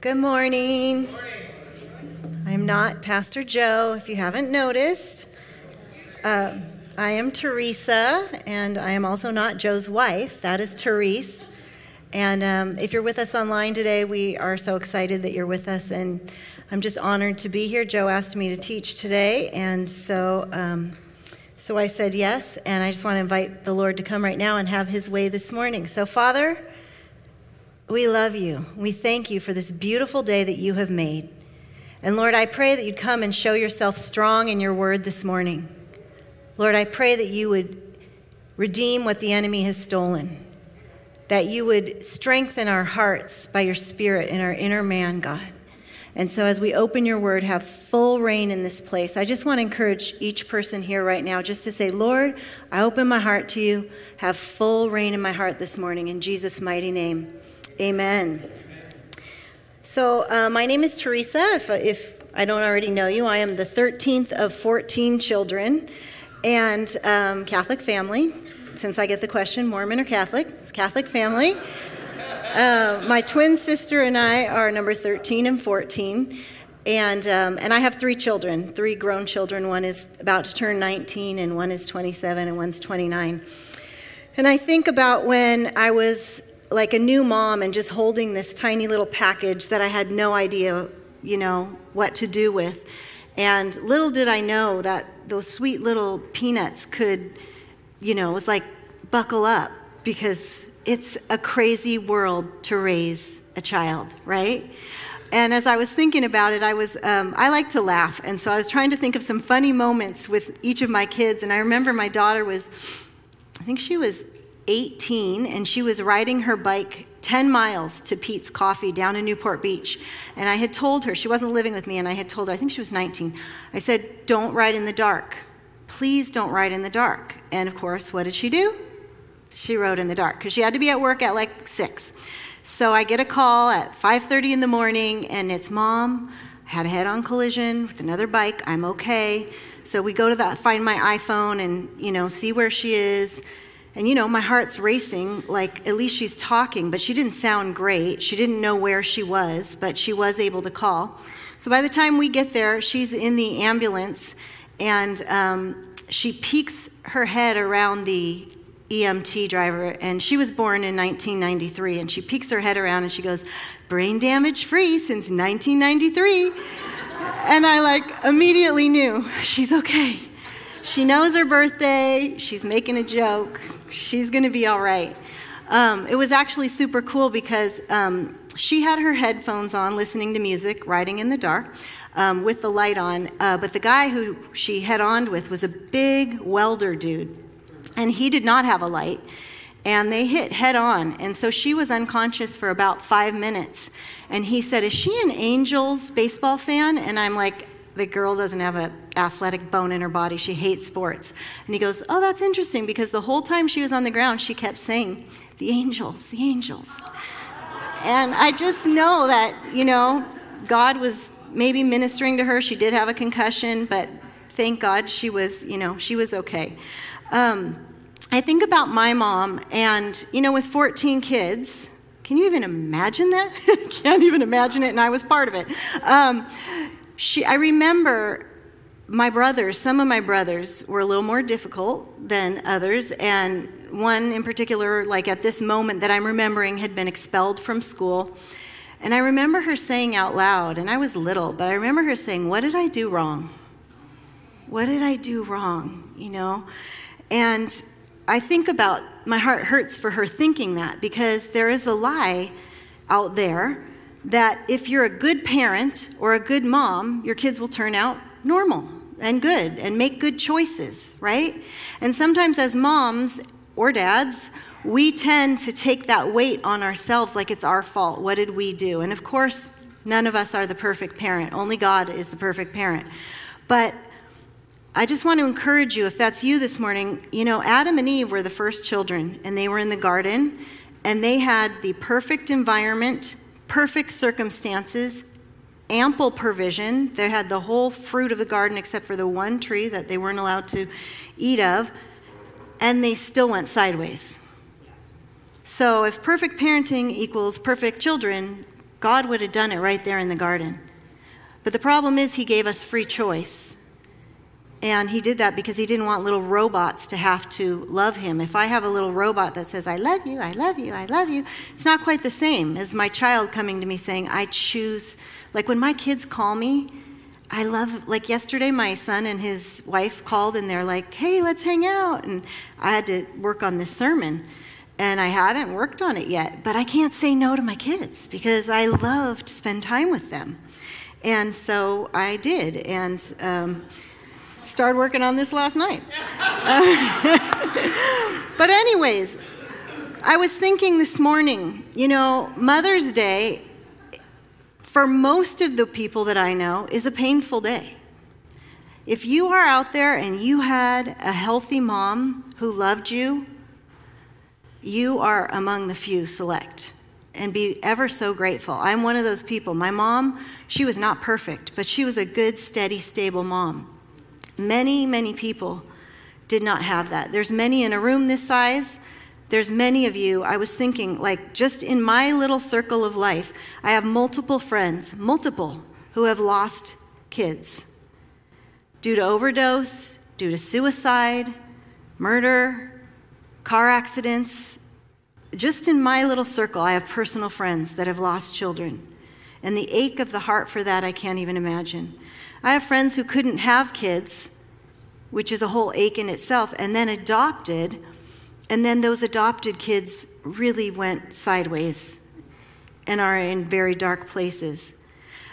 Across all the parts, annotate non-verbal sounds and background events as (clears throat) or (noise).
Good morning. I'm not Pastor Joe, if you haven't noticed. Uh, I am Teresa, and I am also not Joe's wife. That is Therese. And um, if you're with us online today, we are so excited that you're with us, and I'm just honored to be here. Joe asked me to teach today, and so um, so I said yes. And I just want to invite the Lord to come right now and have His way this morning. So, Father, we love you. We thank you for this beautiful day that you have made. And Lord, I pray that you'd come and show yourself strong in your word this morning. Lord, I pray that you would redeem what the enemy has stolen, that you would strengthen our hearts by your spirit in our inner man, God. And so, as we open your word, have full reign in this place. I just want to encourage each person here right now just to say, Lord, I open my heart to you. Have full reign in my heart this morning. In Jesus' mighty name. Amen. So, uh, my name is Teresa. If, if, I don't already know you, I am the 13th of 14 children and um, Catholic family. Since I get the question, Mormon or Catholic? It's Catholic family. Uh, my twin sister and I are number 13 and 14. And, um, and I have three children, three grown children. One is about to turn 19, and one is 27, and one's 29. And I think about when I was like a new mom and just holding this tiny little package that I had no idea, you know, what to do with. And little did I know that those sweet little peanuts could, you know, it was like buckle up because it's a crazy world to raise a child, right? And as I was thinking about it, I was um, I like to laugh, and so I was trying to think of some funny moments with each of my kids. And I remember my daughter was, I think she was 18 and she was riding her bike 10 miles to Peet's Coffee down in Newport Beach. And I had told her, she wasn't living with me, and I had told her, I think she was 19, I said, Don't ride in the dark. Please don't ride in the dark. And of course, what did she do? She rode in the dark because she had to be at work at like 6. So I get a call at 5:30 in the morning and it's mom, had a head-on collision with another bike. I'm okay. So we go to the find my iPhone and, you know, see where she is. And you know, my heart's racing, like at least she's talking, but she didn't sound great. She didn't know where she was, but she was able to call. So by the time we get there, she's in the ambulance and um, she peeks her head around the EMT driver, and she was born in 1993. And she peeks her head around and she goes, Brain damage free since 1993. and I like immediately knew she's okay. She knows her birthday. She's making a joke. She's going to be all right. Um, it was actually super cool because um, she had her headphones on, listening to music, riding in the dark. Um, with the light on, uh, but the guy who she head on with was a big welder dude, and he did not have a light, and they hit head on, and so she was unconscious for about five minutes. And he said, "Is she an Angels baseball fan?" And I'm like, the girl doesn't have an athletic bone in her body. She hates sports. And he goes, Oh, that's interesting because the whole time she was on the ground, she kept saying, The angels, the angels. And I just know that, you know, God was maybe ministering to her. She did have a concussion, but thank God she was, you know, she was okay. Um, I think about my mom, and, you know, with 14 kids, can you even imagine that? (laughs) Can't even imagine it, and I was part of it. Um, she, I remember my brothers, some of my brothers were a little more difficult than others, and one in particular, like at this moment that I'm remembering, had been expelled from school. And I remember her saying out loud, and I was little, but I remember her saying, What did I do wrong? What did I do wrong? You know? And I think about my heart hurts for her thinking that because there is a lie out there that if you're a good parent or a good mom, your kids will turn out normal and good and make good choices, right? And sometimes as moms or dads, we tend to take that weight on ourselves like it's our fault. What did we do? And of course, none of us are the perfect parent. Only God is the perfect parent. But I just want to encourage you, if that's you this morning, you know, Adam and Eve were the first children, and they were in the garden, and they had the perfect environment perfect circumstances, ample provision. They had the whole fruit of the garden except for the one tree that they weren't allowed to eat of, and they still went sideways. So, if perfect parenting equals perfect children, God would have done it right there in the garden. But the problem is, He gave us free choice. And He did that because He didn't want little robots to have to love Him. If I have a little robot that says, I love you, I love you, I love you, it's not quite the same as my child coming to me saying, I choose. Like when my kids call me, I love, like yesterday, my son and his wife called and they're like, hey, let's hang out. And I had to work on this sermon and I hadn't worked on it yet. But I can't say no to my kids because I love to spend time with them. And so I did and um, started working on this last night. (laughs) but, anyways, I was thinking this morning, you know, Mother's Day for most of the people that I know, is a painful day. If you are out there and you had a healthy mom who loved you, you are among the few select. And be ever so grateful. I'm one of those people. My mom, she was not perfect, but she was a good, steady, stable mom. Many, many people did not have that. There's many in a room this size there's many of you, I was thinking, like, just in my little circle of life, I have multiple friends, multiple, who have lost kids due to overdose, due to suicide, murder, car accidents. Just in my little circle, I have personal friends that have lost children. And the ache of the heart for that, I can't even imagine. I have friends who couldn't have kids, which is a whole ache in itself, and then adopted and then those adopted kids really went sideways and are in very dark places.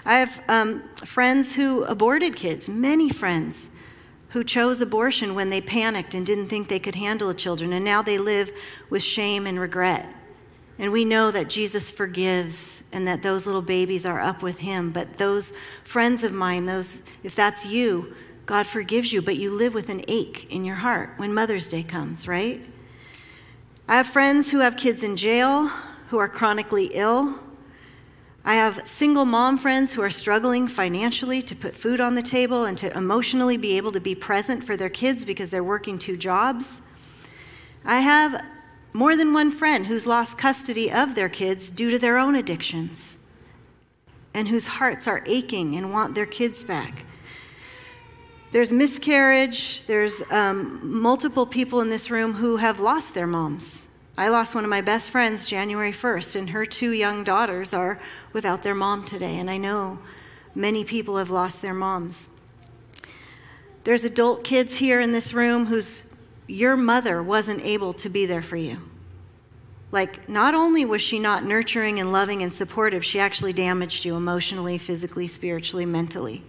I have um, friends who aborted kids, many friends who chose abortion when they panicked and didn't think they could handle the children, and now they live with shame and regret. And we know that Jesus forgives and that those little babies are up with him. But those friends of mine, those if that's you, God forgives you, but you live with an ache in your heart when Mother's Day comes, right? I have friends who have kids in jail, who are chronically ill. I have single mom friends who are struggling financially to put food on the table and to emotionally be able to be present for their kids because they're working two jobs. I have more than one friend who's lost custody of their kids due to their own addictions and whose hearts are aching and want their kids back. There's miscarriage. There's um, multiple people in this room who have lost their moms. I lost one of my best friends January 1st, and her two young daughters are without their mom today. And I know many people have lost their moms. There's adult kids here in this room whose your mother wasn't able to be there for you. Like, not only was she not nurturing and loving and supportive, she actually damaged you emotionally, physically, spiritually, mentally.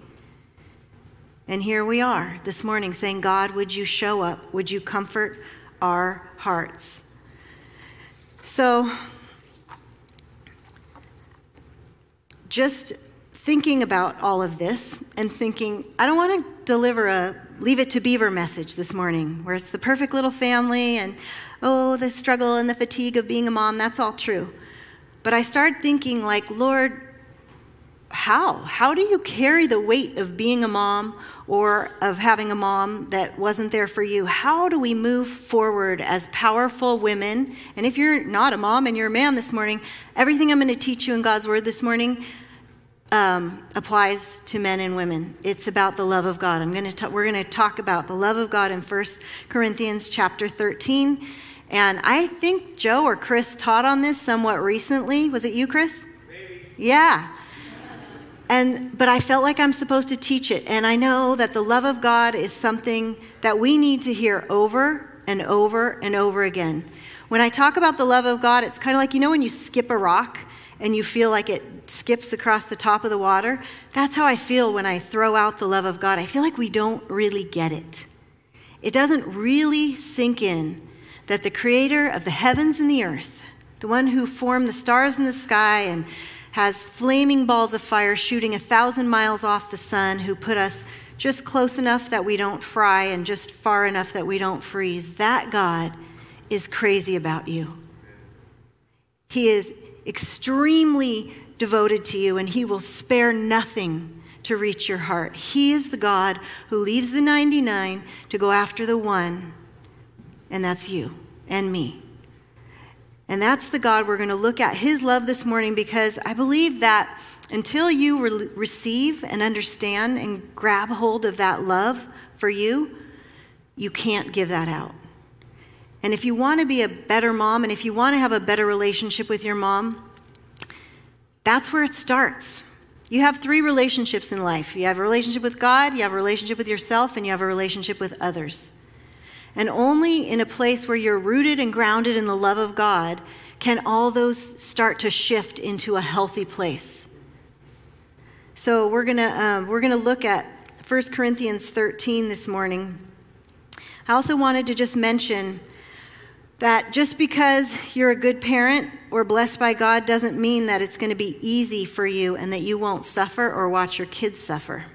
And here we are this morning saying, God, would you show up? Would you comfort our hearts? So, just thinking about all of this and thinking, I don't want to deliver a leave it to beaver message this morning where it's the perfect little family and, oh, the struggle and the fatigue of being a mom. That's all true. But I started thinking, like, Lord, how? How do you carry the weight of being a mom or of having a mom that wasn't there for you? How do we move forward as powerful women? And if you're not a mom and you're a man this morning, everything I'm going to teach you in God's Word this morning um, applies to men and women. It's about the love of God. I'm going to we're going to talk about the love of God in 1 Corinthians chapter 13. And I think Joe or Chris taught on this somewhat recently. Was it you, Chris? Maybe. Yeah. And, but I felt like I'm supposed to teach it. And I know that the love of God is something that we need to hear over and over and over again. When I talk about the love of God, it's kind of like you know when you skip a rock and you feel like it skips across the top of the water? That's how I feel when I throw out the love of God. I feel like we don't really get it. It doesn't really sink in that the creator of the heavens and the earth, the one who formed the stars in the sky and has flaming balls of fire shooting a thousand miles off the sun, who put us just close enough that we don't fry and just far enough that we don't freeze. That God is crazy about you. He is extremely devoted to you, and He will spare nothing to reach your heart. He is the God who leaves the 99 to go after the one, and that's you and me. And that's the God we're going to look at, his love this morning, because I believe that until you re- receive and understand and grab hold of that love for you, you can't give that out. And if you want to be a better mom and if you want to have a better relationship with your mom, that's where it starts. You have three relationships in life you have a relationship with God, you have a relationship with yourself, and you have a relationship with others. And only in a place where you're rooted and grounded in the love of God can all those start to shift into a healthy place. So we're gonna um, we're gonna look at 1 Corinthians 13 this morning. I also wanted to just mention that just because you're a good parent or blessed by God doesn't mean that it's going to be easy for you and that you won't suffer or watch your kids suffer.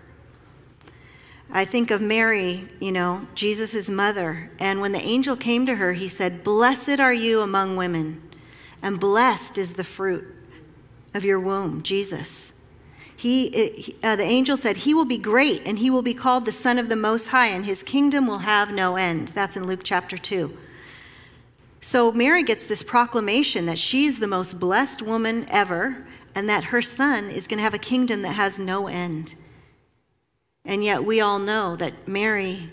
I think of Mary, you know, Jesus' mother, and when the angel came to her, he said, Blessed are you among women, and blessed is the fruit of your womb, Jesus. He, uh, the angel said, He will be great, and he will be called the Son of the Most High, and his kingdom will have no end. That's in Luke chapter 2. So Mary gets this proclamation that she's the most blessed woman ever and that her son is going to have a kingdom that has no end. And yet we all know that Mary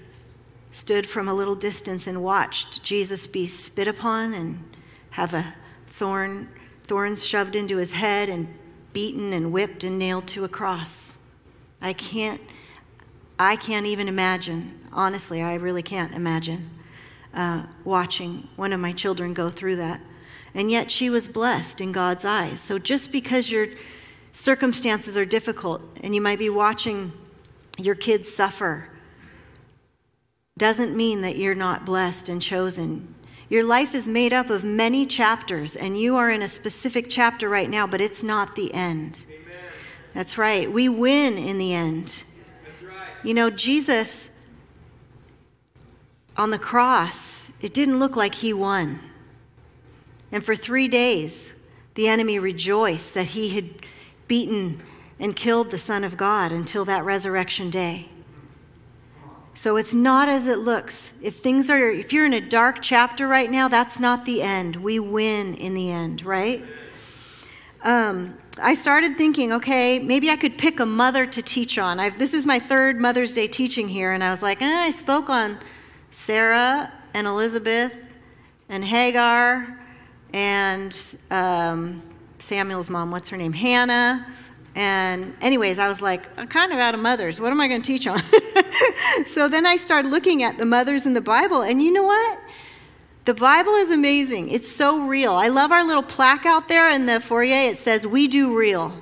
stood from a little distance and watched Jesus be spit upon and have a thorn thorns shoved into his head and beaten and whipped and nailed to a cross. I can't I can't even imagine. Honestly, I really can't imagine uh, watching one of my children go through that. And yet she was blessed in God's eyes. So just because your circumstances are difficult and you might be watching your kids suffer, doesn't mean that you're not blessed and chosen. Your life is made up of many chapters, and you are in a specific chapter right now, but it's not the end. Amen. That's right. We win in the end. Right. You know, Jesus on the cross, it didn't look like he won. And for three days, the enemy rejoiced that he had beaten and killed the Son of God until that resurrection day. So it's not as it looks. If things are, if you're in a dark chapter right now, that's not the end. We win in the end, right? Um, I started thinking, okay, maybe I could pick a mother to teach on. I've, this is my third Mother's Day teaching here, and I was like, eh, I spoke on Sarah and Elizabeth and Hagar and um, Samuel's mom, what's her name? Hannah. And, anyways, I was like, I'm kind of out of mothers. What am I going to teach on? (laughs) so then I started looking at the mothers in the Bible, and you know what? The Bible is amazing. It's so real. I love our little plaque out there in the foyer. It says, We do real.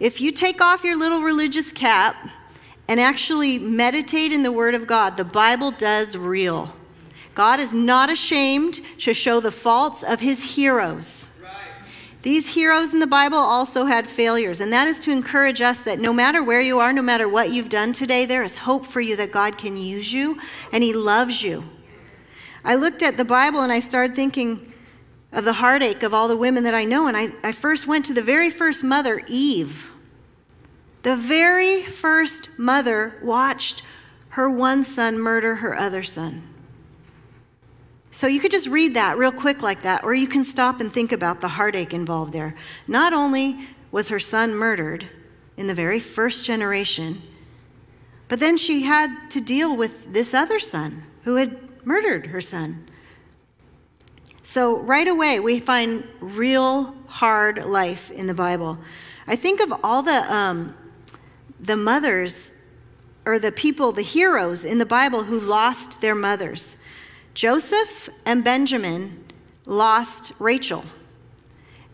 If you take off your little religious cap and actually meditate in the Word of God, the Bible does real. God is not ashamed to show the faults of his heroes. These heroes in the Bible also had failures, and that is to encourage us that no matter where you are, no matter what you've done today, there is hope for you that God can use you and He loves you. I looked at the Bible and I started thinking of the heartache of all the women that I know, and I, I first went to the very first mother, Eve. The very first mother watched her one son murder her other son. So you could just read that real quick like that, or you can stop and think about the heartache involved there. Not only was her son murdered in the very first generation, but then she had to deal with this other son who had murdered her son. So right away, we find real hard life in the Bible. I think of all the um, the mothers or the people, the heroes in the Bible who lost their mothers. Joseph and Benjamin lost Rachel.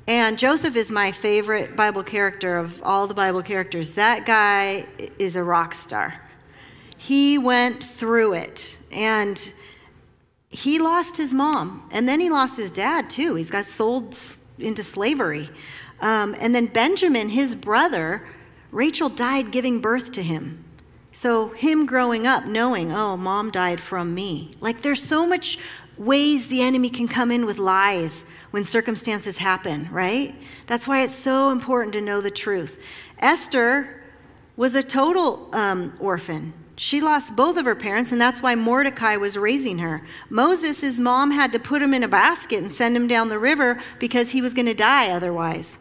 And Joseph is my favorite Bible character of all the Bible characters. That guy is a rock star. He went through it and he lost his mom and then he lost his dad too. He's got sold into slavery. Um, and then Benjamin, his brother, Rachel died giving birth to him. So, him growing up knowing, oh, mom died from me. Like, there's so much ways the enemy can come in with lies when circumstances happen, right? That's why it's so important to know the truth. Esther was a total um, orphan. She lost both of her parents, and that's why Mordecai was raising her. Moses, mom had to put him in a basket and send him down the river because he was going to die otherwise.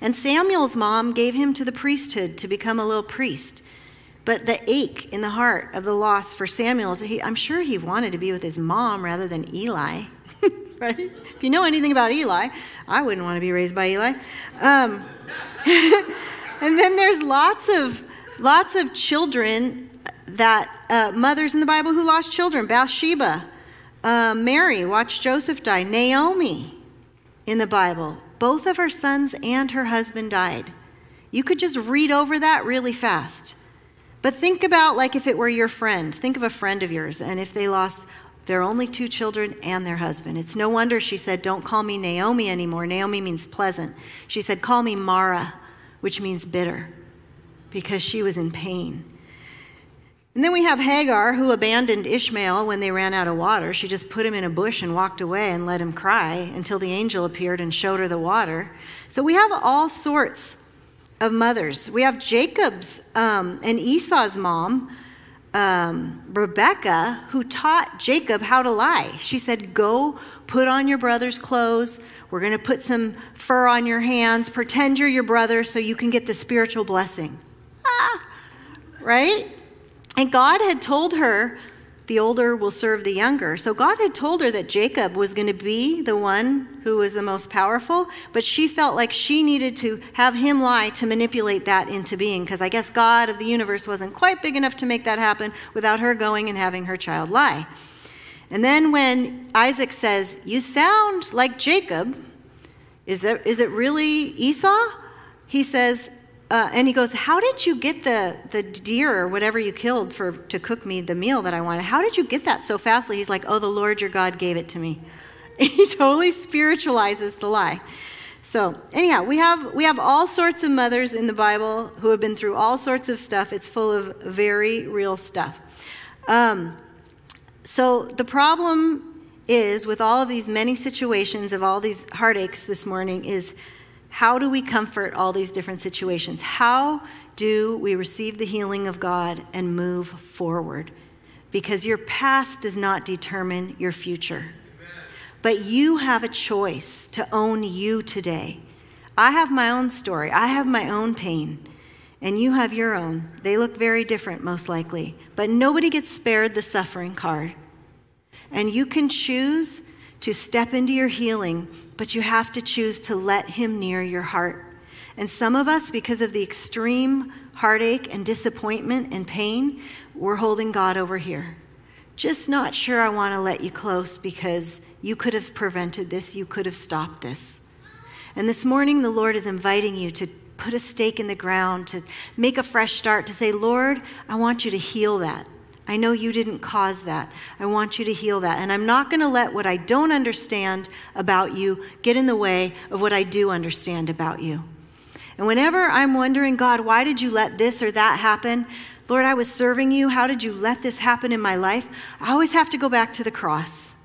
And Samuel's mom gave him to the priesthood to become a little priest. But the ache in the heart of the loss for Samuel, he, I'm sure he wanted to be with his mom rather than Eli. (laughs) right? If you know anything about Eli, I wouldn't want to be raised by Eli. Um, (laughs) and then there's lots of lots of children that uh, mothers in the Bible who lost children. Bathsheba, uh, Mary, watched Joseph die. Naomi in the Bible, both of her sons and her husband died. You could just read over that really fast. But think about like if it were your friend. Think of a friend of yours, and if they lost their only two children and their husband. It's no wonder she said, Don't call me Naomi anymore. Naomi means pleasant. She said, Call me Mara, which means bitter, because she was in pain. And then we have Hagar, who abandoned Ishmael when they ran out of water. She just put him in a bush and walked away and let him cry until the angel appeared and showed her the water. So we have all sorts of mothers. We have Jacob's um, and Esau's mom, um, Rebecca, who taught Jacob how to lie. She said, Go put on your brother's clothes. We're going to put some fur on your hands. Pretend you're your brother so you can get the spiritual blessing. Ah, right? And God had told her, the older will serve the younger. So God had told her that Jacob was going to be the one who was the most powerful, but she felt like she needed to have him lie to manipulate that into being, because I guess God of the universe wasn't quite big enough to make that happen without her going and having her child lie. And then when Isaac says, You sound like Jacob, is it, is it really Esau? He says, uh, and he goes, How did you get the, the deer or whatever you killed for, to cook me the meal that I wanted? How did you get that so fastly? He's like, Oh, the Lord your God gave it to me. (laughs) he totally spiritualizes the lie. So, anyhow, we have, we have all sorts of mothers in the Bible who have been through all sorts of stuff. It's full of very real stuff. Um, so, the problem is with all of these many situations of all these heartaches this morning is how do we comfort all these different situations? How do we receive the healing of God and move forward? Because your past does not determine your future. But you have a choice to own you today. I have my own story, I have my own pain, and you have your own. They look very different, most likely. But nobody gets spared the suffering card. And you can choose to step into your healing but you have to choose to let Him near your heart. And some of us, because of the extreme heartache and disappointment and pain, we're holding God over here. Just not sure I want to let you close because you could have prevented this, you could have stopped this. And this morning, the Lord is inviting you to put a stake in the ground, to make a fresh start, to say, Lord, I want you to heal that. I know you didn't cause that. I want you to heal that. And I'm not going to let what I don't understand about you get in the way of what I do understand about you. And whenever I'm wondering, God, why did you let this or that happen? Lord, I was serving you. How did you let this happen in my life? I always have to go back to the cross.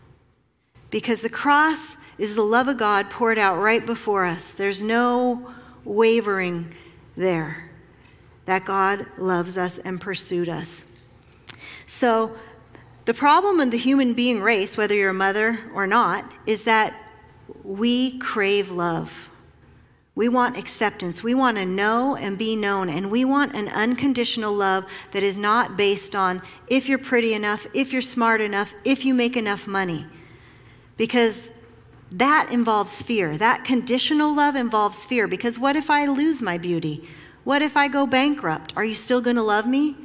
Because the cross is the love of God poured out right before us. There's no wavering there that God loves us and pursued us. So, the problem in the human being race, whether you're a mother or not, is that we crave love. We want acceptance. We want to know and be known. And we want an unconditional love that is not based on if you're pretty enough, if you're smart enough, if you make enough money. Because that involves fear. That conditional love involves fear. Because what if I lose my beauty? What if I go bankrupt? Are you still going to love me?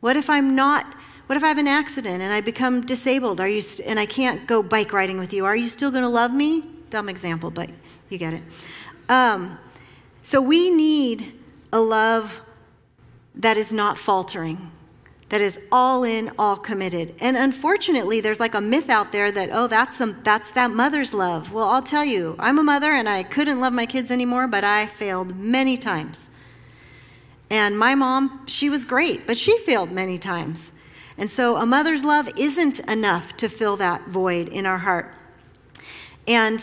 What if I'm not what if I have an accident and I become disabled? Are you st- and I can't go bike riding with you? Are you still going to love me? Dumb example, but you get it. Um, so we need a love that is not faltering, that is all in, all committed. And unfortunately, there's like a myth out there that oh, that's some, that's that mother's love. Well, I'll tell you, I'm a mother and I couldn't love my kids anymore, but I failed many times. And my mom, she was great, but she failed many times. And so a mother's love isn't enough to fill that void in our heart. And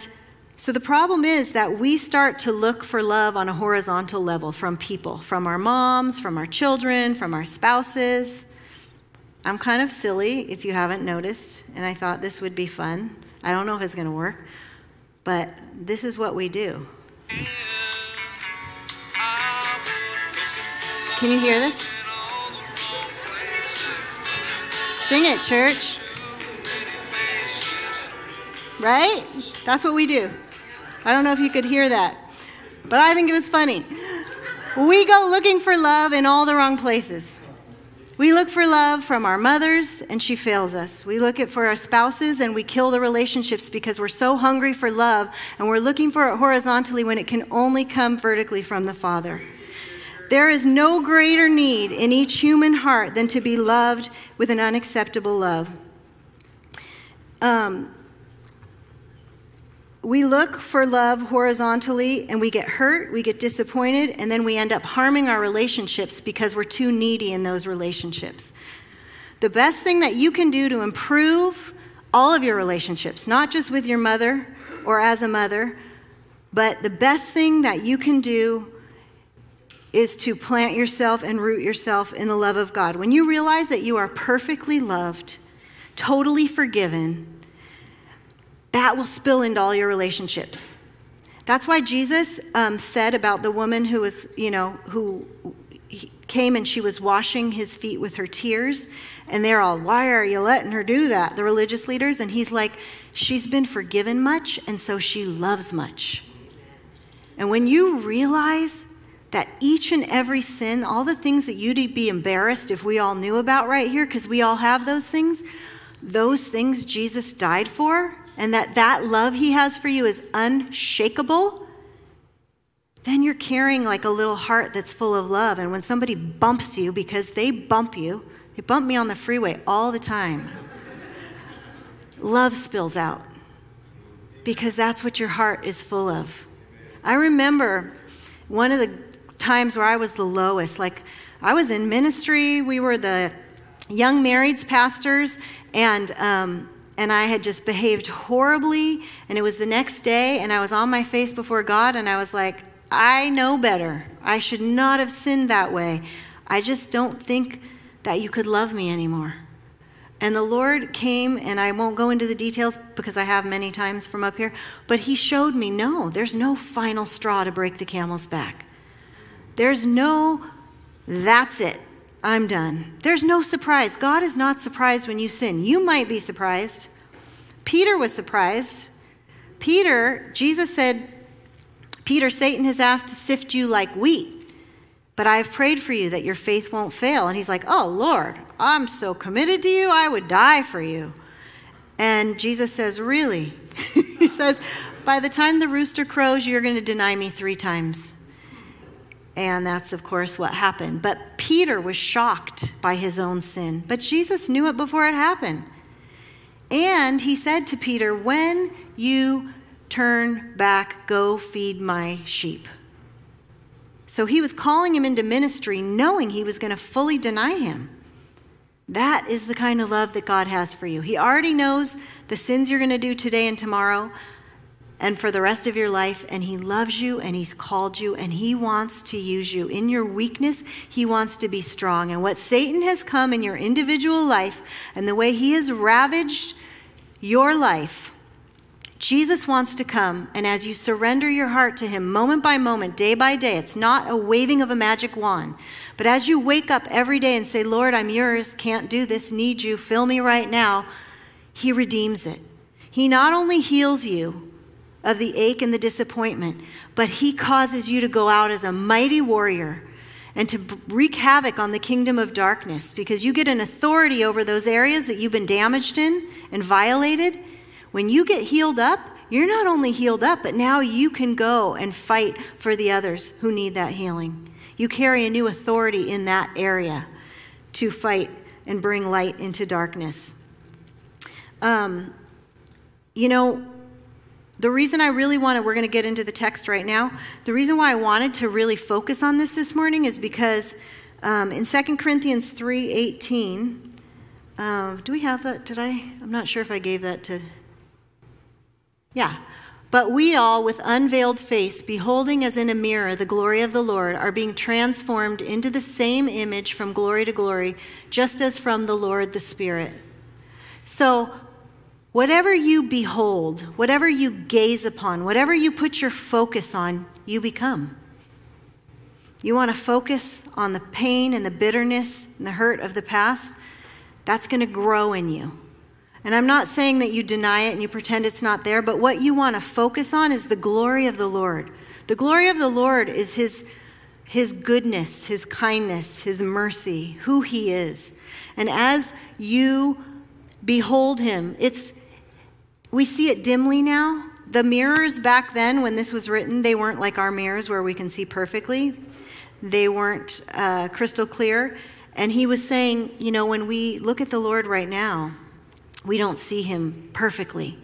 So the problem is that we start to look for love on a horizontal level from people, from our moms, from our children, from our spouses. I'm kind of silly if you haven't noticed, and I thought this would be fun. I don't know if it's going to work, but this is what we do. Can you hear this? Sing it, church. Right? That's what we do. I don't know if you could hear that, but I think it was funny. We go looking for love in all the wrong places. We look for love from our mothers, and she fails us. We look it for our spouses, and we kill the relationships because we're so hungry for love, and we're looking for it horizontally when it can only come vertically from the Father. There is no greater need in each human heart than to be loved with an unacceptable love. Um, we look for love horizontally and we get hurt, we get disappointed, and then we end up harming our relationships because we're too needy in those relationships. The best thing that you can do to improve all of your relationships, not just with your mother or as a mother, but the best thing that you can do is to plant yourself and root yourself in the love of God. When you realize that you are perfectly loved, totally forgiven, that will spill into all your relationships. That's why Jesus um, said about the woman who was, you know, who came and she was washing his feet with her tears. And they're all, why are you letting her do that? The religious leaders. And he's like, she's been forgiven much, and so she loves much. And when you realize that each and every sin, all the things that you'd be embarrassed if we all knew about right here, because we all have those things, those things Jesus died for, and that that love he has for you is unshakable, then you're carrying like a little heart that's full of love. And when somebody bumps you, because they bump you, they bump me on the freeway all the time, love spills out because that's what your heart is full of. I remember one of the times where I was the lowest, like I was in ministry, we were the young marrieds pastors, and um, and I had just behaved horribly. And it was the next day, and I was on my face before God, and I was like, I know better. I should not have sinned that way. I just don't think that you could love me anymore. And the Lord came, and I won't go into the details because I have many times from up here, but He showed me no, there's no final straw to break the camel's back. There's no, that's it. I'm done. There's no surprise. God is not surprised when you sin. You might be surprised. Peter was surprised. Peter, Jesus said, Peter, Satan has asked to sift you like wheat, but I have prayed for you that your faith won't fail. And he's like, Oh, Lord, I'm so committed to you, I would die for you. And Jesus says, Really? (laughs) he says, By the time the rooster crows, you're going to deny me three times. And that's, of course, what happened. But Peter was shocked by his own sin. But Jesus knew it before it happened. And he said to Peter, When you turn back, go feed my sheep. So he was calling him into ministry, knowing he was going to fully deny him. That is the kind of love that God has for you. He already knows the sins you're going to do today and tomorrow and for the rest of your life. And He loves you and He's called you and He wants to use you. In your weakness, He wants to be strong. And what Satan has come in your individual life and the way he has ravaged your life, Jesus wants to come, and as you surrender your heart to Him moment by moment, day by day, it's not a waving of a magic wand, but as you wake up every day and say, Lord, I'm yours, can't do this, need you, fill me right now, He redeems it. He not only heals you, of the ache and the disappointment, but He causes you to go out as a mighty warrior and to wreak havoc on the kingdom of darkness because you get an authority over those areas that you've been damaged in and violated. When you get healed up, you're not only healed up, but now you can go and fight for the others who need that healing. You carry a new authority in that area to fight and bring light into darkness. Um, you know, the reason I really wanted, we're going to get into the text right now. The reason why I wanted to really focus on this this morning is because um, in 2 Corinthians 3 18, um, do we have that? Did I? I'm not sure if I gave that to. Yeah. But we all, with unveiled face, beholding as in a mirror the glory of the Lord, are being transformed into the same image from glory to glory, just as from the Lord the Spirit. So, whatever you behold, whatever you gaze upon, whatever you put your focus on, you become. You want to focus on the pain and the bitterness and the hurt of the past? That's going to grow in you. And I'm not saying that you deny it and you pretend it's not there, but what you want to focus on is the glory of the Lord. The glory of the Lord is his, his goodness, his kindness, his mercy, who he is. And as you behold him, it's we see it dimly now. The mirrors back then, when this was written, they weren't like our mirrors where we can see perfectly. They weren't uh, crystal clear. And he was saying, you know, when we look at the Lord right now, we don't see him perfectly.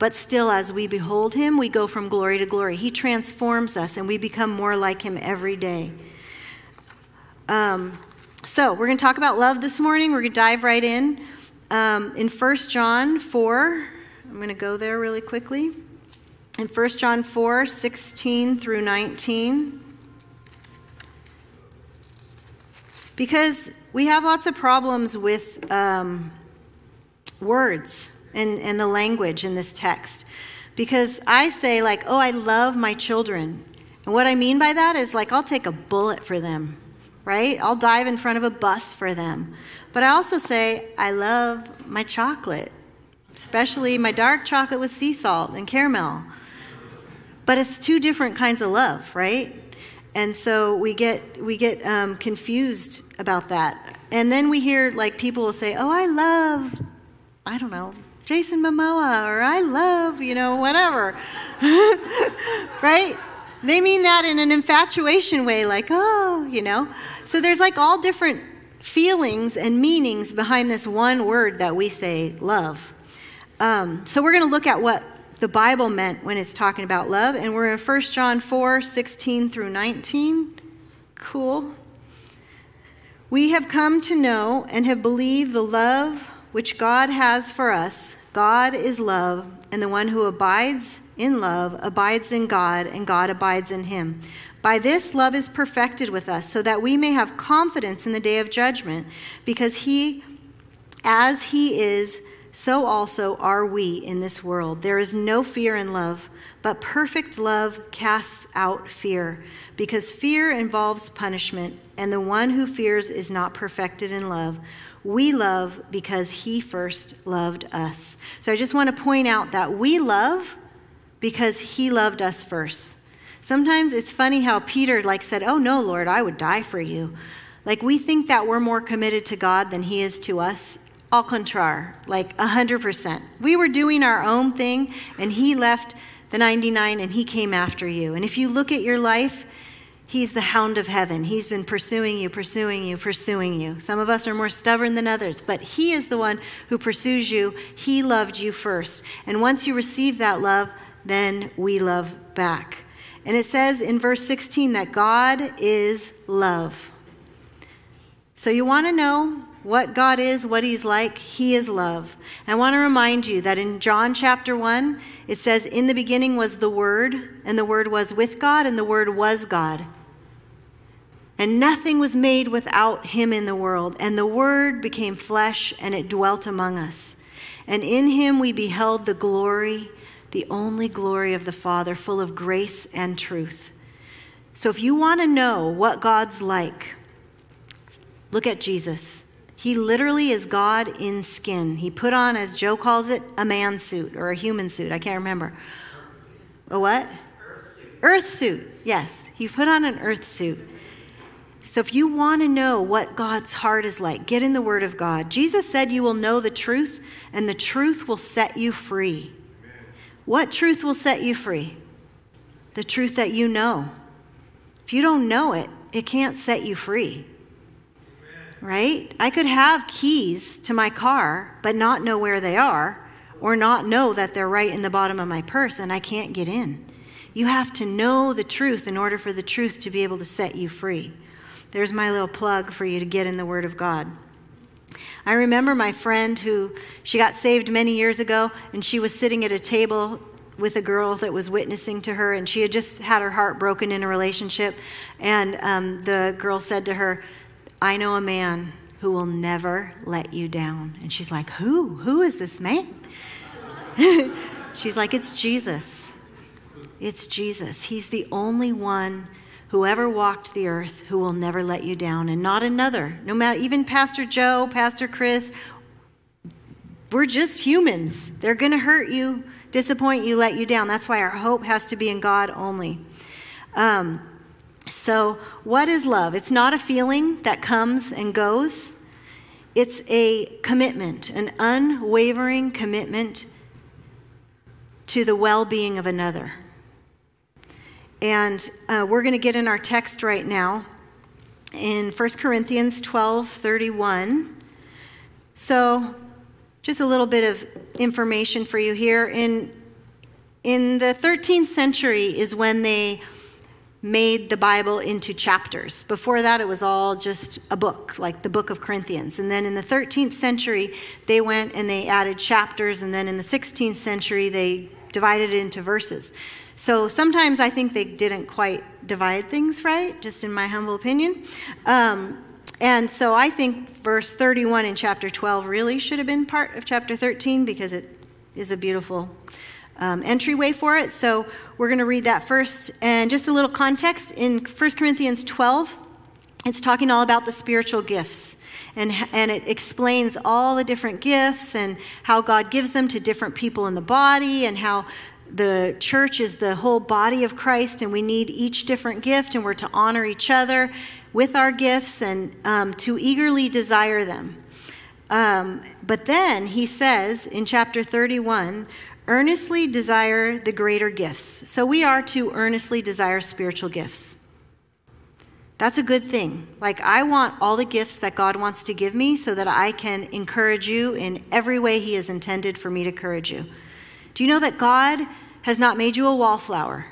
But still, as we behold him, we go from glory to glory. He transforms us and we become more like him every day. Um, so, we're going to talk about love this morning. We're going to dive right in. Um, in 1 John 4, I'm going to go there really quickly. In 1 John 4, 16 through 19. Because we have lots of problems with. Um, words and, and the language in this text. Because I say, like, oh, I love my children. And what I mean by that is, like, I'll take a bullet for them, right? I'll dive in front of a bus for them. But I also say, I love my chocolate, especially my dark chocolate with sea salt and caramel. But it's two different kinds of love, right? And so we get we get um, confused about that. And then we hear like people will say, "Oh, I love I don't know, Jason Momoa, or I love, you know, whatever. (laughs) right? They mean that in an infatuation way, like, oh, you know. So there's like all different feelings and meanings behind this one word that we say, love. Um, so we're going to look at what the Bible meant when it's talking about love, and we're in 1 John 4 16 through 19. Cool. We have come to know and have believed the love which God has for us. God is love, and the one who abides in love abides in God, and God abides in him. By this, love is perfected with us, so that we may have confidence in the day of judgment, because he, as he is, so also are we in this world. There is no fear in love, but perfect love casts out fear, because fear involves punishment, and the one who fears is not perfected in love. We love because he first loved us. So I just want to point out that we love because he loved us first. Sometimes it's funny how Peter like said, "Oh no, Lord, I would die for you." Like we think that we're more committed to God than he is to us. Au contraire, like 100%. We were doing our own thing and he left the 99 and he came after you. And if you look at your life, He's the hound of heaven. He's been pursuing you, pursuing you, pursuing you. Some of us are more stubborn than others, but He is the one who pursues you. He loved you first. And once you receive that love, then we love back. And it says in verse 16 that God is love. So you want to know what God is, what He's like? He is love. And I want to remind you that in John chapter 1, it says, In the beginning was the Word, and the Word was with God, and the Word was God. And nothing was made without him in the world. And the Word became flesh, and it dwelt among us. And in him we beheld the glory, the only glory of the Father, full of grace and truth. So if you want to know what God's like, look at Jesus. He literally is God in skin. He put on, as Joe calls it, a man suit or a human suit. I can't remember. A what? Earth suit. Earth suit. Yes. He put on an earth suit. So if you want to know what God's heart is like, get in the Word of God. Jesus said you will know the truth, and the truth will set you free. Amen. What truth will set you free? The truth that you know. If you don't know it, it can't set you free. Right? I could have keys to my car, but not know where they are, or not know that they're right in the bottom of my purse, and I can't get in. You have to know the truth in order for the truth to be able to set you free. There's my little plug for you to get in the Word of God. I remember my friend who she got saved many years ago, and she was sitting at a table with a girl that was witnessing to her, and she had just had her heart broken in a relationship. And um, the girl said to her, I know a man who will never let you down. And she's like, Who? Who is this man? (laughs) she's like, It's Jesus. It's Jesus. He's the only one who ever walked the earth who will never let you down, and not another. No matter, even Pastor Joe, Pastor Chris, we're just humans. They're going to hurt you, disappoint you, let you down. That's why our hope has to be in God only. Um, so, what is love? It's not a feeling that comes and goes, it's a commitment, an unwavering commitment to the well being of another. And uh, we're going to get in our text right now in 1 Corinthians 12 31. So, just a little bit of information for you here. In, in the 13th century is when they made the Bible into chapters. Before that, it was all just a book, like the book of Corinthians. And then in the 13th century, they went and they added chapters. And then in the 16th century, they divided it into verses. So sometimes I think they didn't quite divide things right, just in my humble opinion. Um, and so I think verse 31 in chapter 12 really should have been part of chapter 13 because it is a beautiful um, entryway for it. So we're going to read that first. And just a little context in 1 Corinthians 12, it's talking all about the spiritual gifts. And, and it explains all the different gifts and how God gives them to different people in the body and how the church is the whole body of Christ, and we need each different gift, and we're to honor each other with our gifts and um, to eagerly desire them. Um, but then he says in chapter 31 earnestly desire the greater gifts. So we are to earnestly desire spiritual gifts. That's a good thing. Like, I want all the gifts that God wants to give me so that I can encourage you in every way He has intended for me to encourage you. Do you know that God has not made you a wallflower?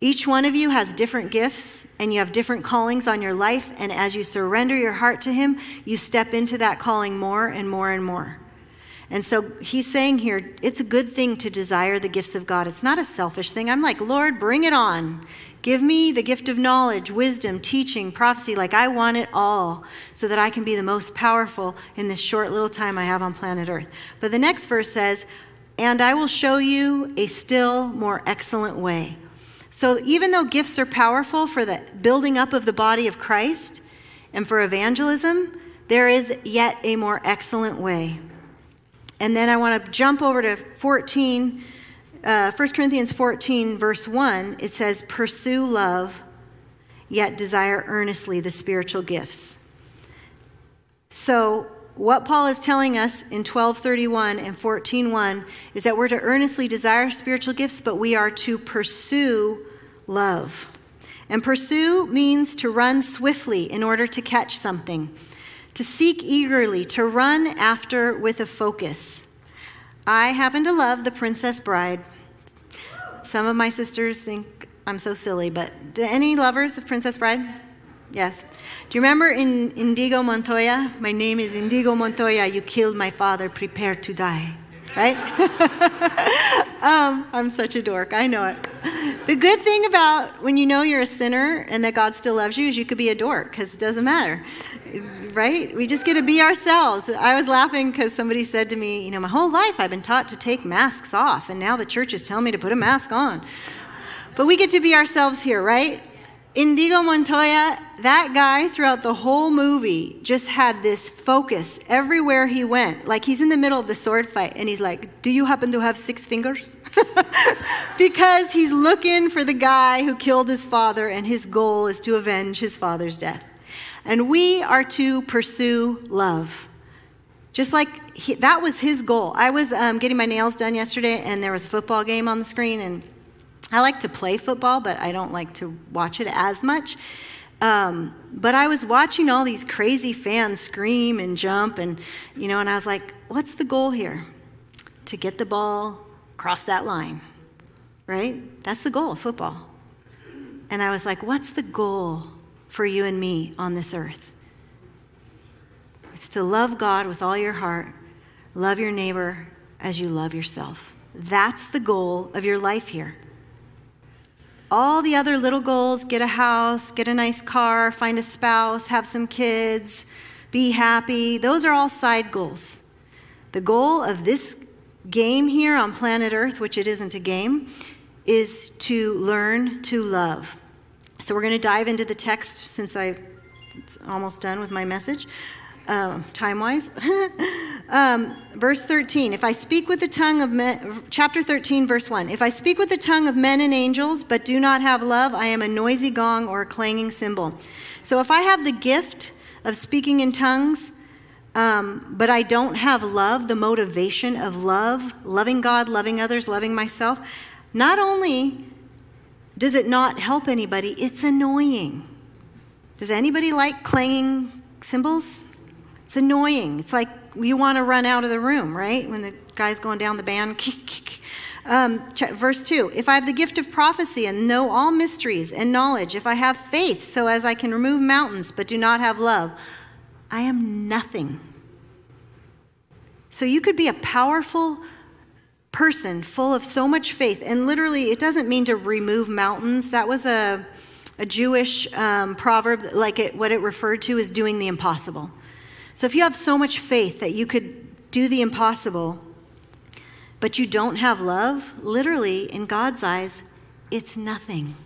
Each one of you has different gifts and you have different callings on your life. And as you surrender your heart to Him, you step into that calling more and more and more. And so he's saying here, it's a good thing to desire the gifts of God. It's not a selfish thing. I'm like, Lord, bring it on. Give me the gift of knowledge, wisdom, teaching, prophecy. Like, I want it all so that I can be the most powerful in this short little time I have on planet Earth. But the next verse says, and I will show you a still more excellent way. So, even though gifts are powerful for the building up of the body of Christ and for evangelism, there is yet a more excellent way. And then I want to jump over to 14, uh, 1 Corinthians 14, verse 1. It says, Pursue love, yet desire earnestly the spiritual gifts. So, what Paul is telling us in 1231 and 14:1 is that we're to earnestly desire spiritual gifts, but we are to pursue love. And pursue means to run swiftly in order to catch something, to seek eagerly, to run after with a focus. I happen to love The Princess Bride. Some of my sisters think I'm so silly, but do any lovers of Princess Bride? Yes. Do you remember in Indigo Montoya? My name is Indigo Montoya. You killed my father. Prepare to die. Right? (laughs) um, I'm such a dork. I know it. The good thing about when you know you're a sinner and that God still loves you is you could be a dork because it doesn't matter. Right? We just get to be ourselves. I was laughing because somebody said to me, You know, my whole life I've been taught to take masks off, and now the church is telling me to put a mask on. But we get to be ourselves here, right? Indigo Montoya, that guy throughout the whole movie just had this focus everywhere he went. Like he's in the middle of the sword fight and he's like, Do you happen to have six fingers? (laughs) because he's looking for the guy who killed his father and his goal is to avenge his father's death. And we are to pursue love. Just like he, that was his goal. I was um, getting my nails done yesterday and there was a football game on the screen and I like to play football, but I don't like to watch it as much. Um, but I was watching all these crazy fans scream and jump, and you know, and I was like, "What's the goal here? To get the ball across that line, right? That's the goal of football." And I was like, "What's the goal for you and me on this earth? It's to love God with all your heart, love your neighbor as you love yourself." That's the goal of your life here. All the other little goals get a house, get a nice car, find a spouse, have some kids, be happy those are all side goals. The goal of this game here on planet Earth, which it isn't a game, is to learn to love. So we're going to dive into the text since I it's almost done with my message, uh, time wise. (laughs) um, verse 13 If I speak with the tongue of men, chapter 13, verse 1 If I speak with the tongue of men and angels, but do not have love, I am a noisy gong or a clanging cymbal. So if I have the gift of speaking in tongues, um, but I don't have love, the motivation of love, loving God, loving others, loving myself, not only does it not help anybody, it's annoying. Does anybody like clanging cymbals? It's annoying. It's like you want to run out of the room, right? When the guy's going down the band. (laughs) Um, verse 2 If I have the gift of prophecy and know all mysteries and knowledge, if I have faith so as I can remove mountains but do not have love, I am nothing. So you could be a powerful person full of so much faith, and literally, it doesn't mean to remove mountains. That was a, a Jewish um, proverb, like it, what it referred to is doing the impossible. So if you have so much faith that you could do the impossible, but you don't have love, literally, in God's eyes, it's nothing.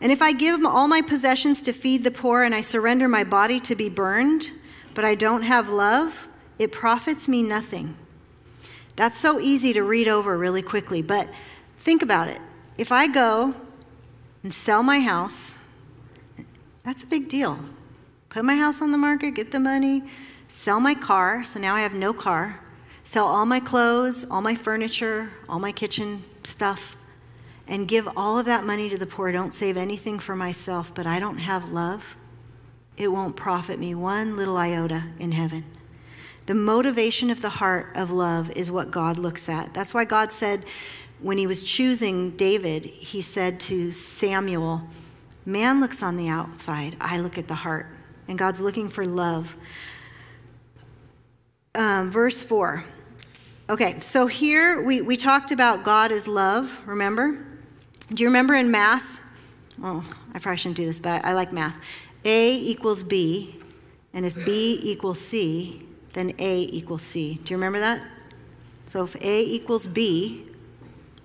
And if I give all my possessions to feed the poor and I surrender my body to be burned, but I don't have love, it profits me nothing. That's so easy to read over really quickly, but think about it. If I go and sell my house, that's a big deal. Put my house on the market, get the money, sell my car, so now I have no car sell all my clothes, all my furniture, all my kitchen stuff, and give all of that money to the poor. Don't save anything for myself, but I don't have love. It won't profit me one little iota in heaven. The motivation of the heart of love is what God looks at. That's why God said, when he was choosing David, he said to Samuel, Man looks on the outside, I look at the heart. And God's looking for love. Um, verse 4 Okay, so here we, we talked about God is love, remember? Do you remember in math? Oh, I probably shouldn't do this, but I like math. A equals B, and if B equals C, then A equals C. Do you remember that? So if A equals B,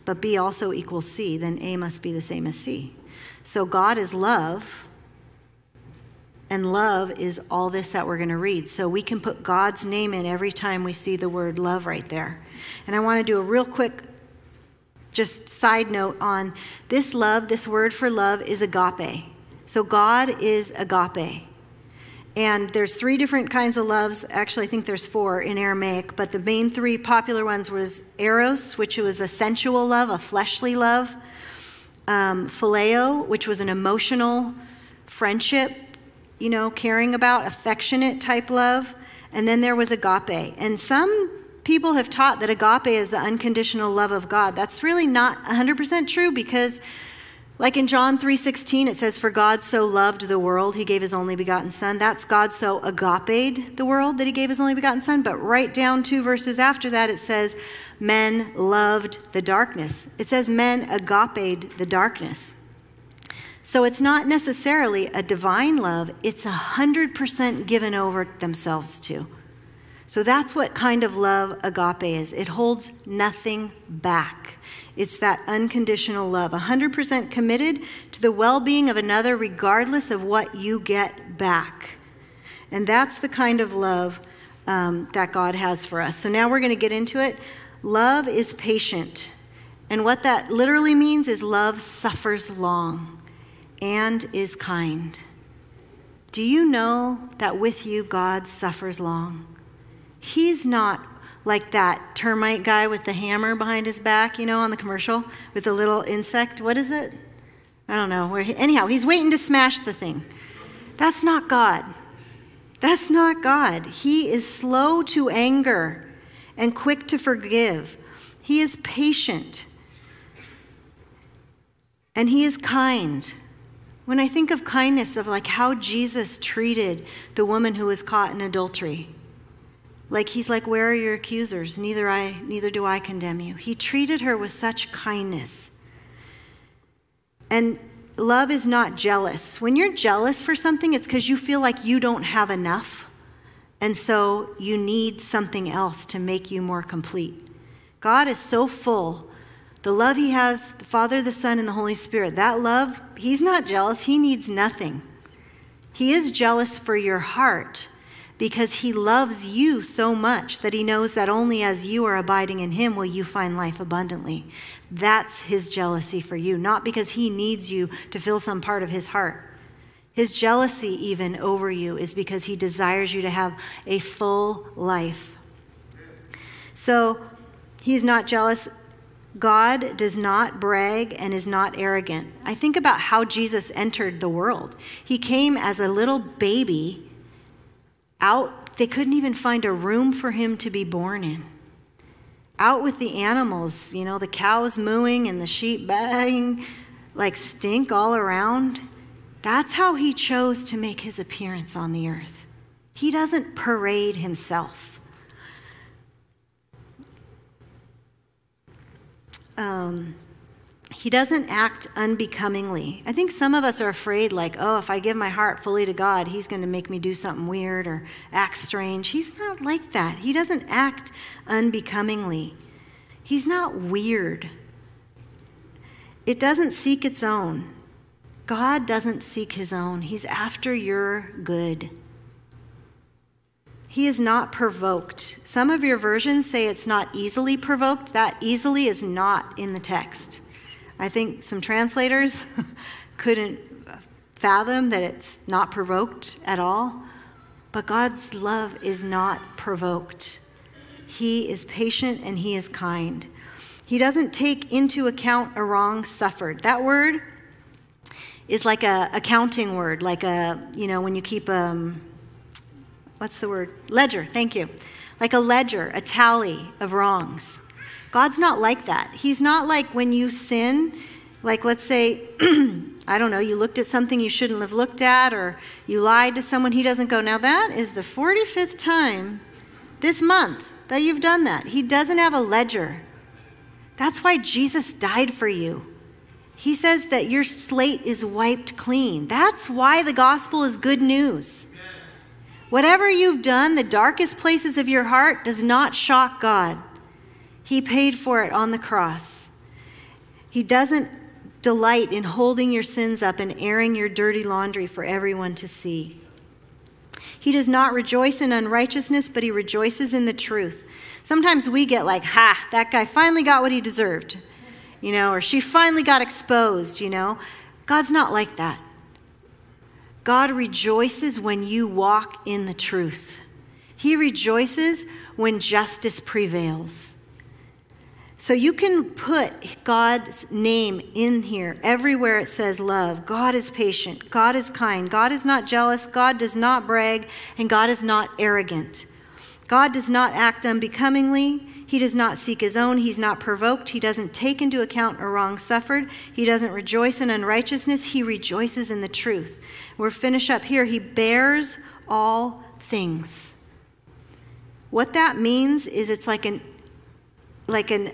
but B also equals C, then A must be the same as C. So God is love, and love is all this that we're going to read. So we can put God's name in every time we see the word love right there. And I want to do a real quick, just side note on this love, this word for love is agape. So God is agape. And there's three different kinds of loves. Actually, I think there's four in Aramaic, but the main three popular ones was eros, which was a sensual love, a fleshly love. Um, phileo, which was an emotional friendship you know, caring about, affectionate type love. And then there was agape. And some people have taught that agape is the unconditional love of God. That's really not 100% true because like in John 3:16 it says for God so loved the world he gave his only begotten son. That's God so agape the world that he gave his only begotten son, but right down two verses after that it says men loved the darkness. It says men agape the darkness. So it's not necessarily a divine love, it's a 100% given over themselves to. So that's what kind of love agape is it holds nothing back. It's that unconditional love, 100% committed to the well being of another, regardless of what you get back. And that's the kind of love um, that God has for us. So now we're going to get into it. Love is patient. And what that literally means is love suffers long and is kind. Do you know that with you God suffers long? He's not like that termite guy with the hammer behind his back, you know, on the commercial with the little insect. What is it? I don't know. Where anyhow, he's waiting to smash the thing. That's not God. That's not God. He is slow to anger and quick to forgive. He is patient and he is kind. When I think of kindness, of like how Jesus treated the woman who was caught in adultery, Like he's like, Where are your accusers? Neither I neither do I condemn you. He treated her with such kindness. And love is not jealous. When you're jealous for something, it's because you feel like you don't have enough. And so you need something else to make you more complete. God is so full. The love He has, the Father, the Son, and the Holy Spirit, that love, He's not jealous. He needs nothing. He is jealous for your heart because He loves you so much that He knows that only as you are abiding in Him will you find life abundantly. That's His jealousy for you, not because He needs you to fill some part of His heart. His jealousy, even over you, is because he desires you to have a full life. So he's not jealous. God does not brag and is not arrogant. I think about how Jesus entered the world. He came as a little baby out, they couldn't even find a room for him to be born in. Out with the animals, you know, the cows mooing and the sheep baying, like stink all around. That's how he chose to make his appearance on the earth. He doesn't parade himself. Um, he doesn't act unbecomingly. I think some of us are afraid, like, oh, if I give my heart fully to God, He's going to make me do something weird or act strange. He's not like that. He doesn't act unbecomingly. He's not weird. It doesn't seek its own. God doesn't seek his own, he's after your good. He is not provoked. Some of your versions say it's not easily provoked. That easily is not in the text. I think some translators (laughs) couldn't fathom that it's not provoked at all. But God's love is not provoked. He is patient and He is kind. He doesn't take into account a wrong suffered. That word is like a accounting word, like a, you know, when you keep um, what's the word? Ledger, thank you. Like a ledger, a tally of wrongs. God's not like that. He's not like when you sin, like let's say, (clears throat) I don't know, you looked at something you shouldn't have looked at, or you lied to someone. He doesn't go, now that is the 45th time this month that you've done that. He doesn't have a ledger. That's why Jesus died for you. He says that your slate is wiped clean. That's why the gospel is good news. Whatever you've done, the darkest places of your heart does not shock God. He paid for it on the cross. He doesn't delight in holding your sins up and airing your dirty laundry for everyone to see. He does not rejoice in unrighteousness, but he rejoices in the truth. Sometimes we get like, ha, that guy finally got what he deserved you know, or she finally got exposed, you know. God's not like that. God rejoices when you walk in the truth. He rejoices when justice prevails. So you can put God's name in here everywhere it says love. God is patient. God is kind. God is not jealous. God does not brag. And God is not arrogant. God does not act unbecomingly. He does not seek his own. He's not provoked. He doesn't take into account a wrong suffered. He doesn't rejoice in unrighteousness. He rejoices in the truth. We're finish up here. He bears all things. What that means is it's like an like an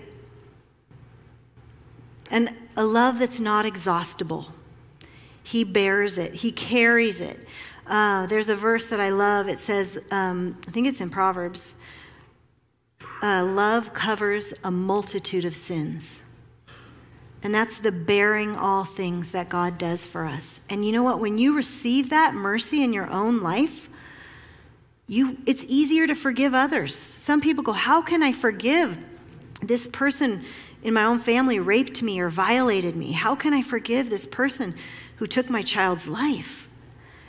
an a love that's not exhaustible. He bears it. He carries it. Uh, there's a verse that I love. It says, um, I think it's in Proverbs uh, love covers a multitude of sins. And that's the bearing all things that God does for us. And you know what? When you receive that mercy in your own life, you, it's easier to forgive others. Some people go, How can I forgive this person in my own family raped me or violated me? How can I forgive this person who took my child's life?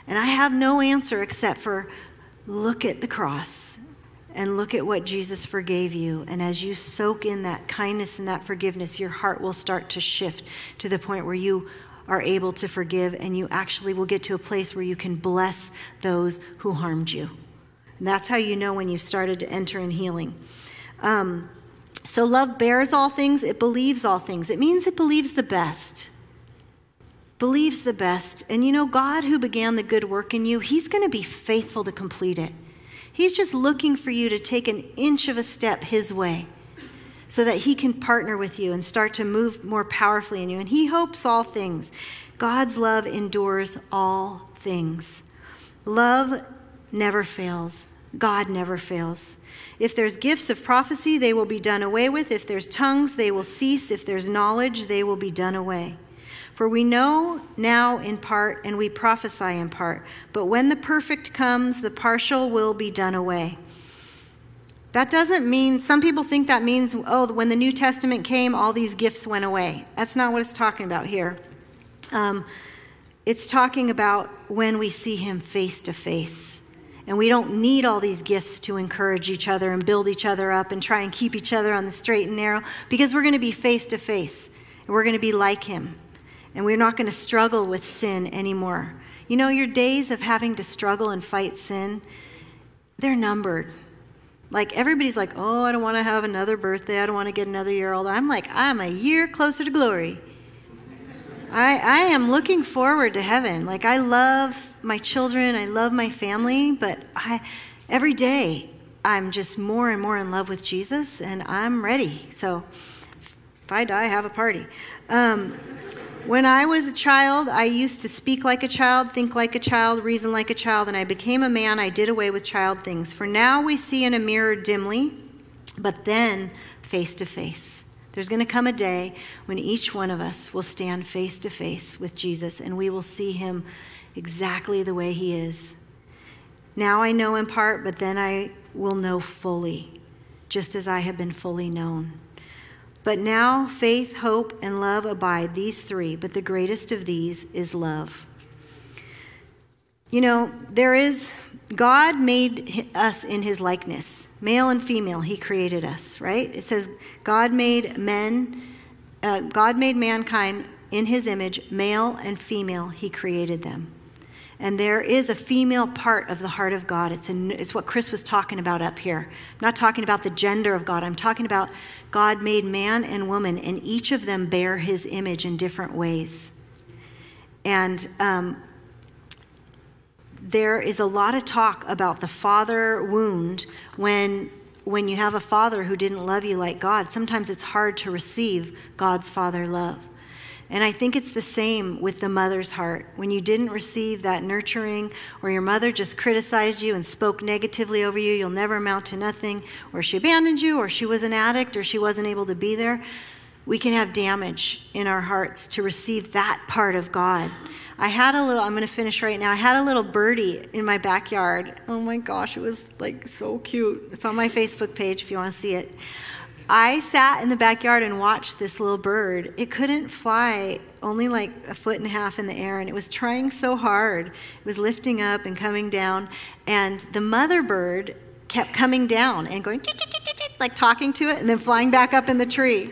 And I have no answer except for look at the cross and look at what Jesus forgave you. And as you soak in that kindness and that forgiveness, your heart will start to shift to the point where you are able to forgive and you actually will get to a place where you can bless those who harmed you. And that's how you know when you've started to enter in healing. Um, so, love bears all things, it believes all things. It means it believes the best. Believes the best. And you know, God who began the good work in you, He's going to be faithful to complete it. He's just looking for you to take an inch of a step His way so that He can partner with you and start to move more powerfully in you. And He hopes all things. God's love endures all things. Love never fails, God never fails. If there's gifts of prophecy, they will be done away with. If there's tongues, they will cease. If there's knowledge, they will be done away. For we know now in part, and we prophesy in part. But when the perfect comes, the partial will be done away. That doesn't mean, some people think that means, oh, when the New Testament came, all these gifts went away. That's not what it's talking about here. Um, it's talking about when we see Him face to face. And we don't need all these gifts to encourage each other and build each other up and try and keep each other on the straight and narrow because we're going to be face to face and we're going to be like Him. And we're not going to struggle with sin anymore. You know, your days of having to struggle and fight sin, they're numbered. Like everybody's like, oh, I don't want to have another birthday. I don't want to get another year older. I'm like, I'm a year closer to glory. I, I am looking forward to heaven. Like I love my children, I love my family, but I every day I'm just more and more in love with Jesus, and I'm ready. So if I die, have a party. Um, when I was a child, I used to speak like a child, think like a child, reason like a child, and I became a man. I did away with child things. For now we see in a mirror dimly, but then face to face. There's going to come a day when each one of us will stand face to face with Jesus and we will see him exactly the way he is. Now I know in part, but then I will know fully, just as I have been fully known. But now faith, hope, and love abide, these three, but the greatest of these is love. You know, there is, God made us in his likeness. Male and female, he created us, right? It says God made men, uh, God made mankind in his image, male and female, he created them. And there is a female part of the heart of God. It's, it's what Chris was talking about up here. I'm not talking about the gender of God. I'm talking about God made man and woman, and each of them bear his image in different ways. And um, there is a lot of talk about the father wound when when you have a father who didn't love you like God. Sometimes it's hard to receive God's father love. And I think it's the same with the mother's heart. When you didn't receive that nurturing, or your mother just criticized you and spoke negatively over you, you'll never amount to nothing, or she abandoned you, or she was an addict, or she wasn't able to be there, we can have damage in our hearts to receive that part of God. I had a little, I'm going to finish right now. I had a little birdie in my backyard. Oh my gosh, it was like so cute. It's on my Facebook page if you want to see it. I sat in the backyard and watched this little bird. It couldn't fly only like a foot and a half in the air, and it was trying so hard. It was lifting up and coming down, and the mother bird kept coming down and going, like talking to it, and then flying back up in the tree.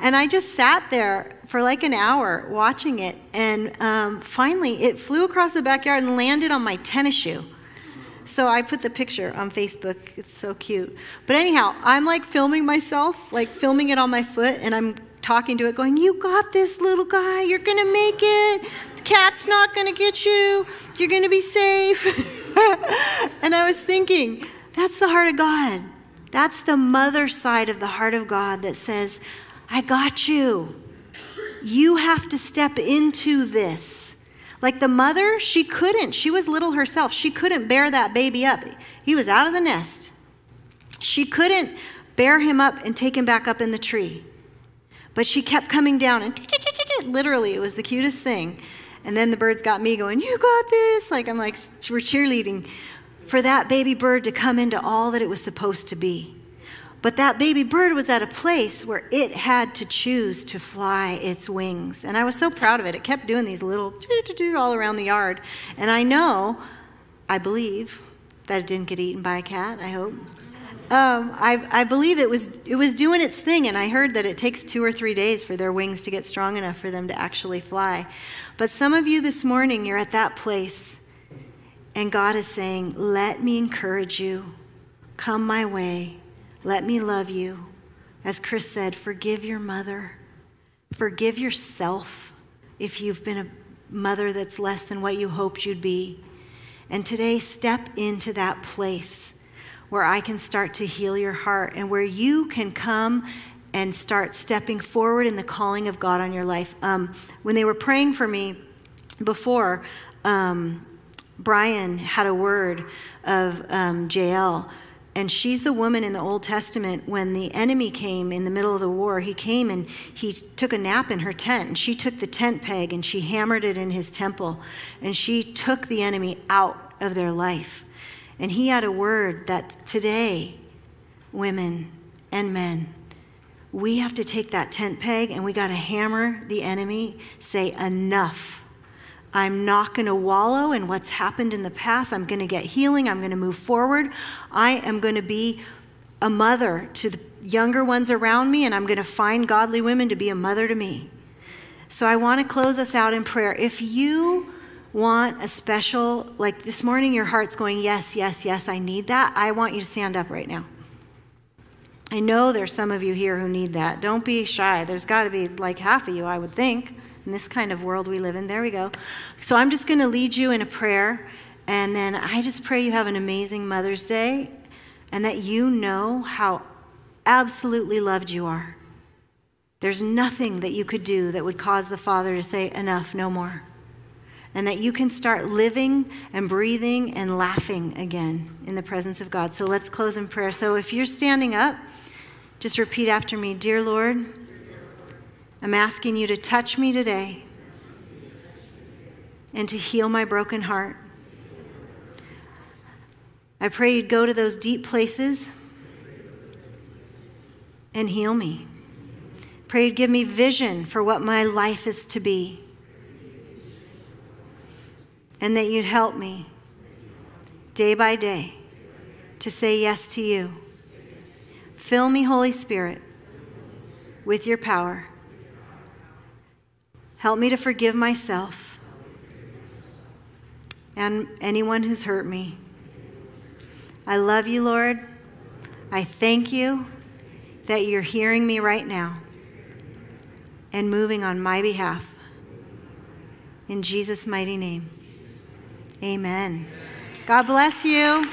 And I just sat there for like an hour watching it. And um, finally, it flew across the backyard and landed on my tennis shoe. So I put the picture on Facebook. It's so cute. But anyhow, I'm like filming myself, like filming it on my foot, and I'm talking to it, going, You got this, little guy. You're going to make it. The cat's not going to get you. You're going to be safe. (laughs) and I was thinking, That's the heart of God. That's the mother side of the heart of God that says, I got you. You have to step into this. Like the mother, she couldn't. She was little herself. She couldn't bear that baby up. He was out of the nest. She couldn't bear him up and take him back up in the tree. But she kept coming down and (laughs) literally, it was the cutest thing. And then the birds got me going, You got this. Like, I'm like, we're cheerleading for that baby bird to come into all that it was supposed to be. But that baby bird was at a place where it had to choose to fly its wings. And I was so proud of it. It kept doing these little doo-doo-doo all around the yard. And I know, I believe, that it didn't get eaten by a cat, I hope. Um, I, I believe it was, it was doing its thing, and I heard that it takes two or three days for their wings to get strong enough for them to actually fly. But some of you this morning, you're at that place, and God is saying, Let me encourage you. Come my way. Let me love you. As Chris said, forgive your mother. Forgive yourself if you've been a mother that's less than what you hoped you'd be. And today, step into that place where I can start to heal your heart and where you can come and start stepping forward in the calling of God on your life. Um, when they were praying for me before, um, Brian had a word of um, Jael. And she's the woman in the Old Testament when the enemy came in the middle of the war. He came and he took a nap in her tent. And she took the tent peg and she hammered it in his temple. And she took the enemy out of their life. And he had a word that today, women and men, we have to take that tent peg and we got to hammer the enemy, say, enough. I'm not going to wallow in what's happened in the past. I'm going to get healing. I'm going to move forward. I am going to be a mother to the younger ones around me, and I'm going to find godly women to be a mother to me. So I want to close us out in prayer. If you want a special, like this morning, your heart's going, Yes, yes, yes, I need that, I want you to stand up right now. I know there's some of you here who need that. Don't be shy. There's got to be like half of you, I would think, in this kind of world we live in. There we go. So I'm just going to lead you in a prayer, and then I just pray you have an amazing Mother's Day and that you know how absolutely loved you are. There's nothing that you could do that would cause the Father to say, Enough, no more and that you can start living and breathing and laughing again in the presence of God. So let's close in prayer. So if you're standing up, just repeat after me Dear Lord, I'm asking you to touch me today and to heal my broken heart. I pray you'd go to those deep places and heal me. Pray you'd give me vision for what my life is to be and that you'd help me day by day to say yes to you. Fill me, Holy Spirit, with your power. Help me to forgive myself and anyone who's hurt me. I love you, Lord. I thank you that you're hearing me right now and moving on my behalf. In Jesus' mighty name. Amen. God bless you.